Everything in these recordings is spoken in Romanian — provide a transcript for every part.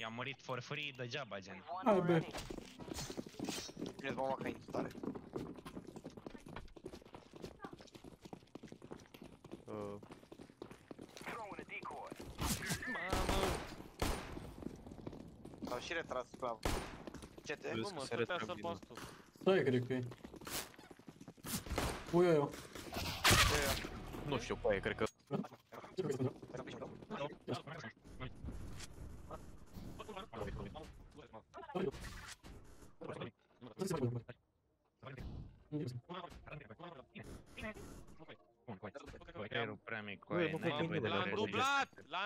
I-am murit for free degeaba, gen. Hai, bă. Bine, bomba ca tare. Uh, Mamă, Sau și retras sclav. Ce te? Nu mă, stătea să pas tu. Stai, cred că e. Ui, eu, eu. nu știu, coaie, cred că...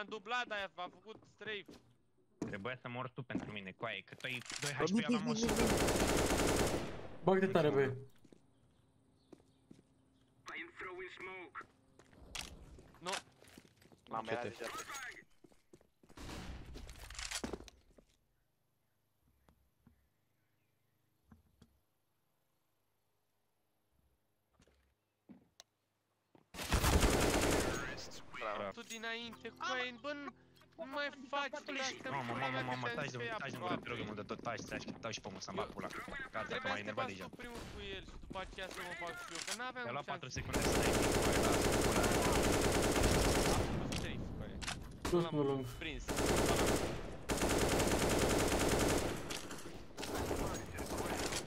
dublat! L-am dublat, aia a făcut strafe. Trebuia să mor tu pentru mine, coaie, că tu ai 2 HP, aveam 100. Bag-te tare, bă. Nu, Mamă, era Ce deja. Bravo. tu dinainte, coaie, bă, nu- nu mai faci tu dacă Mamă, pula mamă, mea mamă, că taci te-ai de speriat taci de aproape. mă, te rog eu, mă, de tot taci, taci, că dau și pe mă să-mi bag pula. Gata, că Trebuia m-ai să te enervat bați deja. tu primul cu el și după aceea să mă fac și eu, că n-aveam Mi-a luat 4 șanse. secunde să dai kill, coaie, lasă, pula. Am făcut strafe, coaie. Sus, L-am mă lung. Prins.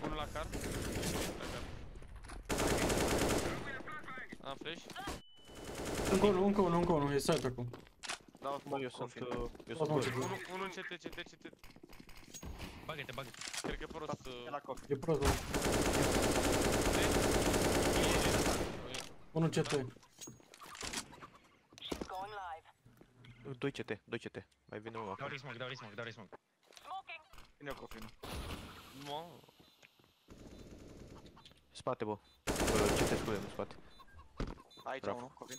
Unul la car. La car. Am flash. Încă unul, încă unul, încă unul. E site acum. Dau Mă, eu smoke sunt... confirm. uh, Eu Bă, sunt mă, ce gol. Unul, unul CT, CT, CT. Bagă-te, bagă-te. Cred că e prost. E uh, la coffee. E prost, bă. Unul CT. Going live. 2 CT, 2 CT. Mai vine unul Dau acolo. resmoke, dau resmoke, dau resmoke. Smoking. Vine coffee, nu? Mă, Spate, bă. Uh, CT, scuze, nu spate. Aici Bravo. unul, coffee.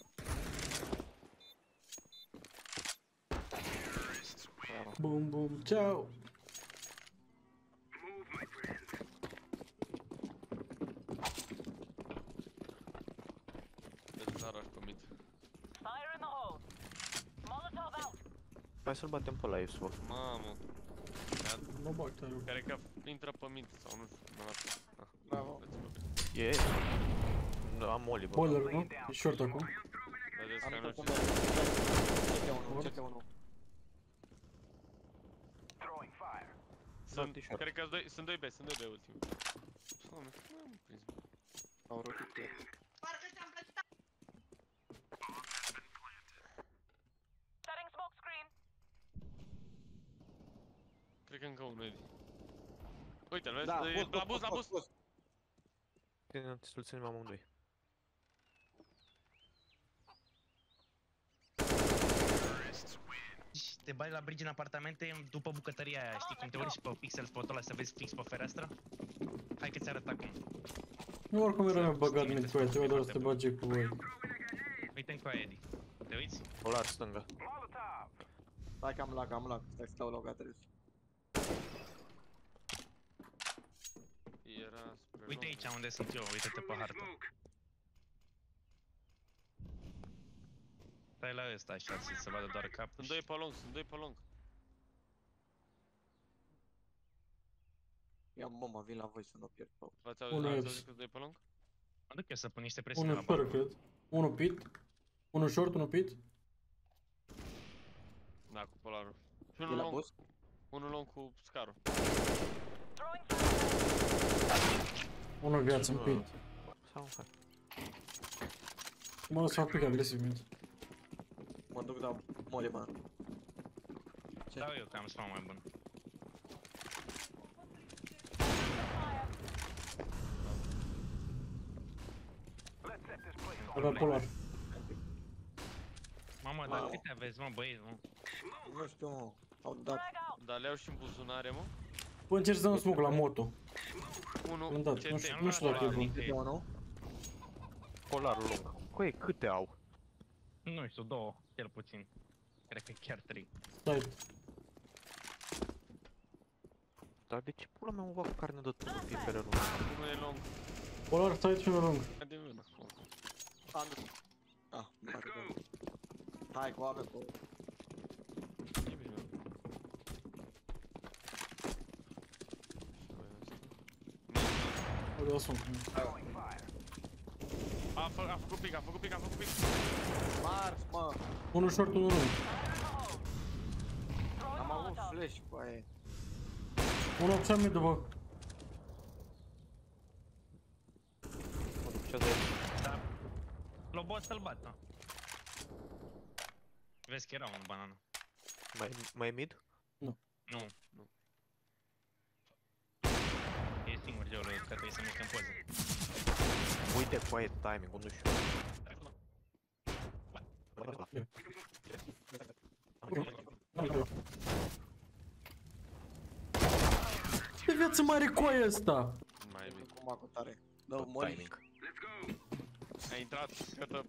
Bravo. Bum, bum, ceau. deci n-ar aș comit. Fire in the hole. Molotov out. Hai să-l batem pe la Isus, bă. Mamă. Mă bag tare. bă. Care că intră pe mid sau nu știu. mă lasă. Ah, Bravo. let's go. E... Nu, Am oli, bă. Boiler, nu? E short acum. Vedeți Am că nu intrat știu. în CT1, CT1. Sunt, t-shirt. cred că sunt doi, sunt doi B, sunt doi B ultim. Doamne, cum am prins? bă? Au rotit pe Setting smoke screen. Cred că încă unul Edi. Uite-l, vezi? Da, E bus, la bus, la bus! bus. Ține- Să-l ținem amândoi. Și te bagi la brigi în apartamente după bucătăria aia, știi cum te urci pe pixel spotul ăla să vezi fix pe fereastră? Hai că ți arăt acum. Nu, oricum era mai băgat mid cu aia, trebuie doar să te bage cu voi. Uite încă aia, Edi. Te uiți? Polar stânga. Stai că am lag, am lag. Stai să dau logat rez. Era spre Uite lung. aici unde sunt eu, uite-te pe hartă. Stai la ăsta așa, să se vadă doar cap. Sunt doi pe lung, sunt doi pe lung. Ia mama, vin la voi să nu pierd pe V-ați Unul auzit, ați Eps. auzit că sunt doi pe lung? Mă duc eu să pun niște presiune Unul la fără, bal. cred. Unul pit. Unul short, unul pit. Da, cu polarul. Și E unul la lung, bus? unul lung cu scarul. Throwing flashbang. Unul viață în pit. Sau, hai. Mă las să fac pic agresiv mid. Mă duc, dau mole, mă. Ce? Dau eu că am spawn mai bun. Avea polar. Mamă, dar Wow. câte aveți, mă, băieți, mă? Nu știu, mă. Au dat. Frag out. Dar le iau și în buzunare, mă. Bă, încerc să dau un smoke la moto. Unul, Am dat, CT, nu știu- am nu știu luat dacă e polar, bun. nici- CT1. Polarul lung. Coe, câte au? Nu știu, două, cel puțin. Cred că chiar trei. Stai. Dar de ce pula mea mă va cu carne de tână pe pe lung? Unul e lung. Polar, stai aici unul lung. Din mine. Am Ah, pardon. Hai, cu apă pe Olha o assunto. A, fă, a făcut pic, a făcut pic, a făcut pic. Mars, mă. Unul short, unul lung. Throwing Am avut Molotov. flash cu aia. Unul opția mid după. Mă duc ce de Da. Lobo să-l bată. Vezi că era un banană. mai, mai e mid? Nu. Nu. E singur Joe, că trebuie să mișcăm poză. Uite cu aia timing-ul, nu știu. Ce viață mare cu aia asta? Mai e mid. Cum cu tare. Dă Tot mori. timing. A intrat, gata.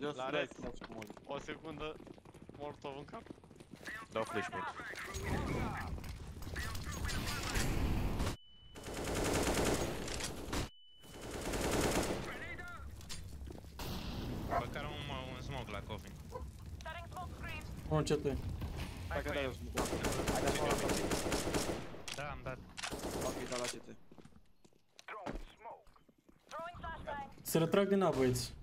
Just La like rest. faci cu mori. O secundă, Molotov în cap. Dau flash mid. Măcar un, un smoke la coffin. Setting smoke screen. Unul CT. Hai că dai eu smoke. Hai de acolo la Da, am dat. Ok, da la CT. Throwing flashbang. Se retrag din A, băieți.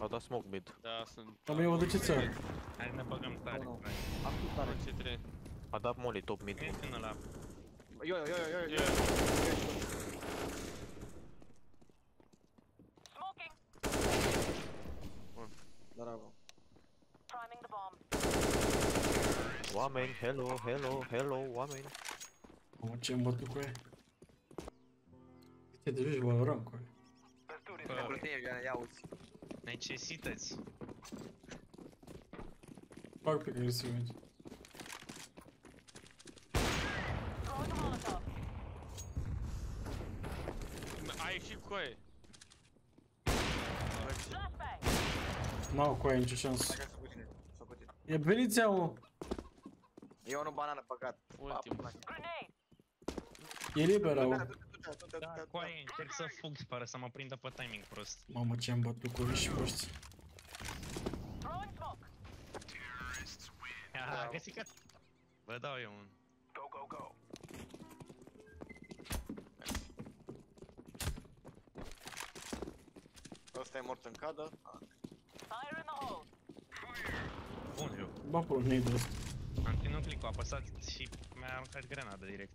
Au dat smoke mid. Da, sunt... Am eu, duceți ea. Hai ne băgăm tare. Nu, nu. Hai. Am cu tare. Ce trebuie? A dat molly top mid. E până la... Yo, yo, yo, yo, yo, yo. Yeah. Smoking. Bravo. Oameni, hello, hello, hello, oameni. Mamă, ce-mi bătut cu aia. Te te joci Valorant cu aia. Pentru tine, Ioana, ia uzi. Necesități. Fac pe agresiv aici. Throwing a Molotov. A ieșit cu aia. Flashbang. N-au cu aia nicio șansă. Hai că sunt E unul banană păcat. Ultim. Grenade. E liberă, Du-te, mă. du-te, du-te, du-te, Da, du-te, cu aia încerc să fug fără să mă prindă pe timing prost. Mamă, ce-am bătut cu viși proști. Throwing smoke. Ah, găsit că... Vă dau eu un... Ăsta e mort în cadă. Ah, Fire in the hole. Bun, eu. Ba pe un nade ăsta. Am ținut click-ul apăsat și mi-a aruncat grenada direct.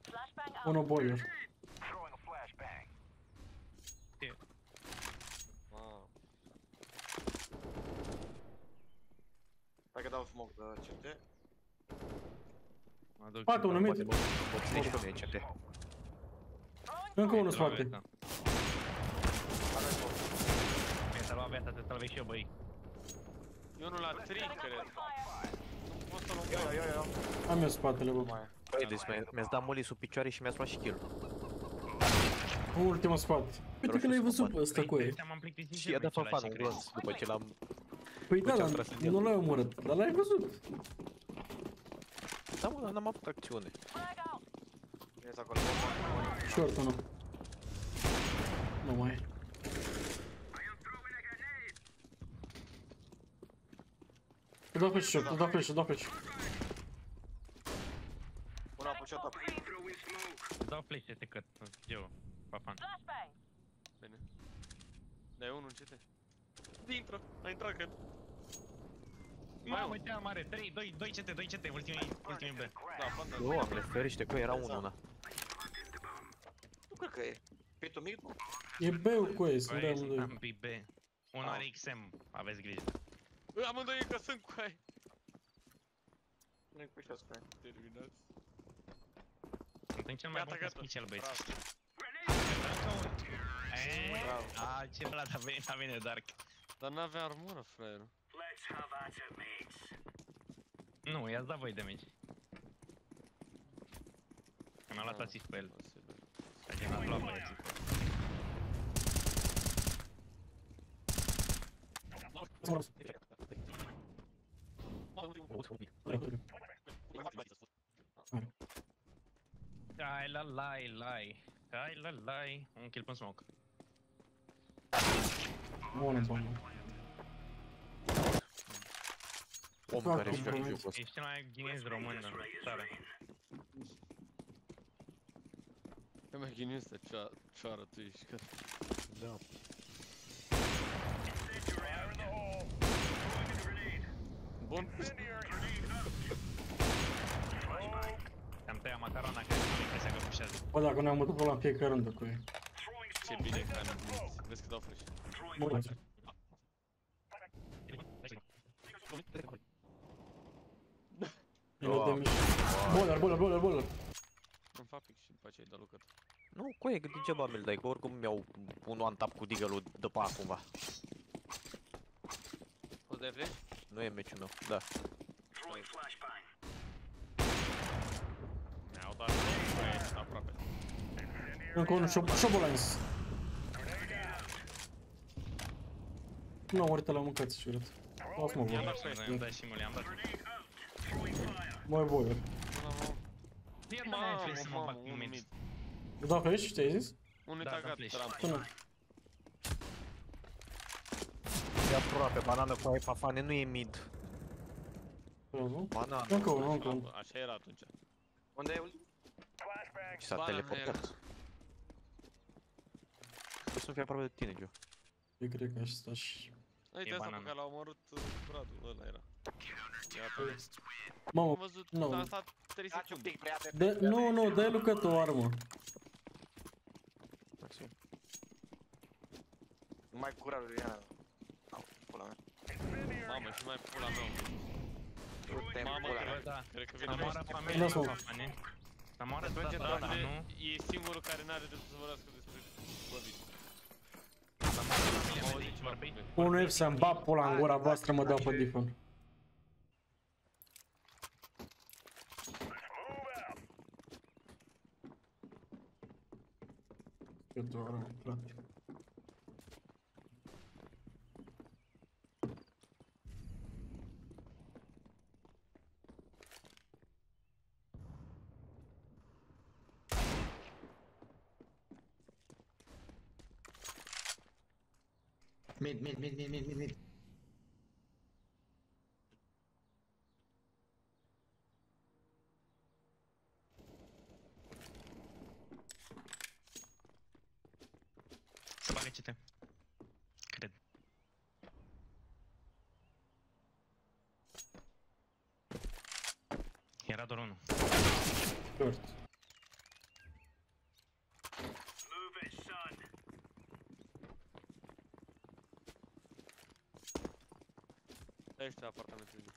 Flashbang out. Unul boiler. Mamă. Hai că dau smoke de CT. Mă duc Spate, și unul dau mid. poate- Pot flash pe mine, CT. Throwing Încă smoke. unul Te-a luat spate. viața. Are smoke. Bine, te-a luat viața, te salvezi și eu, băi. E unul la 3, Setting up cred. Quick fire. Nu pot să-l Yo, yo, yo, yo. Am eu spatele, bă. Mai. Băi, deci mi-a- mi-ați dat molly sub picioare și mi-ați luat și kill. Ultimul spate. Uite că l-ai văzut pe ăsta cu aia. Te-am plictisit Și i-a dat pe pe fan un glonț după ce l-am... Păi da, ce am dar tras în el. nu l-ai omorât, dar l-ai văzut. Da, mă, dar n-am avut acțiune. Frag out. Ești acolo. Short unul. Nu mai e. Îți dau flash short, îți dau flash, îți dau flash. Una a Setting pușat smoke screen. Îți dau flash, este cât. Eu, papan. Flashbang. Bine. Dar e unul, ce te? Intră, a intrat, cred. Mamă, uite, mare, 3, 2, 2 CT, 2 CT, ultimii, ultimii B. Da, panda. Doamne, ferește că era unul, na. Nu cred că e. Pit to mid, nu? E B-ul cu aia, sunt de Băi, amândoi. am pe B. Unul are XM, aveți grijă. Bă, Amândoi încă sunt cu aia. Nu e pușat cu aia. Terminați. Suntem cel mai Gata, bun gata. special, băieți. Bravo. Eee, Bravo. a, ce blat, a venit, a venit Dark. Dar n-avea armură, fraierul. Nu, i-ați dat voi damage. Că mi-a luat Da. asist pe el. Posibil. Adică n-ați luat băieții. Ai la lai lai. Ai la lai. Un kill pe smoke. Bună, bună. Om Foarte care și-a bun. fiu cu ăsta. Ești cel mai ghinez român în țară. Că mi-a ghinit ăsta cea- cioară tu ești că... Da. Bun. Am tăiat macarona că am impresia că pușează. Bă, dacă ne-am mutat pe la în fiecare rândă cu ei. Ce bine că am minți. Vezi că dau fresh. Bun. Minut de mici. Boiler, boiler, boiler, boiler. Îmi fac pic și după aceea îi dau lucrat. Nu, cu e, că degeaba mi-l dai, că oricum mi-au un one tap cu deagle-ul după acum. O de flash? Nu e meciul meu, da. Mi-au dat băieți aproape. Încă unul, șobul la ins. Nu, uite la mâncați și urât. Las mă, I-am bă. dat și i-am dat și mult, i-am dat. Mai boiler. Una, mamă. Mamă, Mamă, trebuie să mă mamă, bag cu unul mid. mid. Îți dau flash, ce ai zis? Unul Da, da, tagat, flash. ramp. Sună. E aproape, banană cu aia fafane, nu e mid. Bravo. Banană. Încă unul, încă unul. Așa era atunci. Unde e? Și s-a Banană teleportat. Trebuie să nu fie aproape de tine, Joe. Eu cred că asta și... Uite E asta pe banană. care l-a omorât uh, Radu, ăla era. Iată. Am Mamă, văzut, nu. a stat 3 Dați un secunde. pic, prieten. de, nu, nu, dă-i lui Cătă o armă. Maxim. Nu mai cura lui Iana. Au, pula mea. Mamă, și mai pula mea. Du-te în Mamă, pula cred, mea. Da. cred că Să vine moară mai familia Lasă-mă. fafane. Să moară Merge tata, doamne. dar nu. E singurul care n-are dreptul să vorbească despre băbici. Să moară familia Am mea de auzit aici ceva vorbi. pe Unul F să-mi bat pula în gura voastră, mă dau pe difon. Cătă o armă, frate. Mid, mid, mid, mid, mid, mid, mid. Să bagă CT. Cred. Era doar unul. Short. Ăștia apartamentul zi.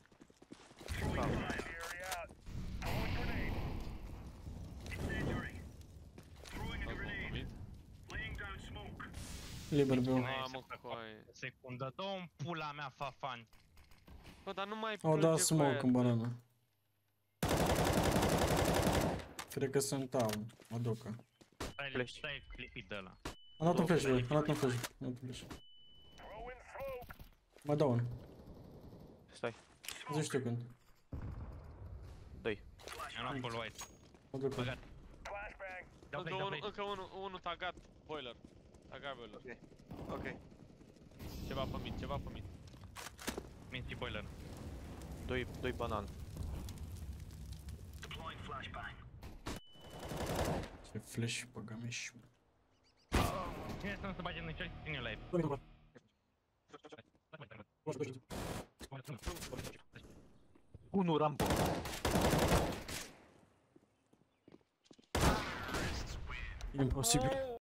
Liber pe unul. Mamă, coaie. Secundă, dă un pula mea, fafan. Bă, dar nu mai Au plânge dat cu smoke aia. în banană. Cred că sunt down. Mă ducă. Stai, Flash. stai clipit de ăla. Am dat un flash, băi. Am dat un flash. Am dat un flash. Mă dau unul. Stai, Zici tu când. dă-i. Am luat full white. Mă duc. Băgat. Dau Încă play, dau unul, play. încă unul, unul tagat, boiler. Tagat boiler. Ok. Ceva pe mid, ceva pe mid. Minti boiler. Doi, doi banan. Ce flash, băgămeș. Cine să nu se bage în nicio ține live? Cunurambo. Impossível.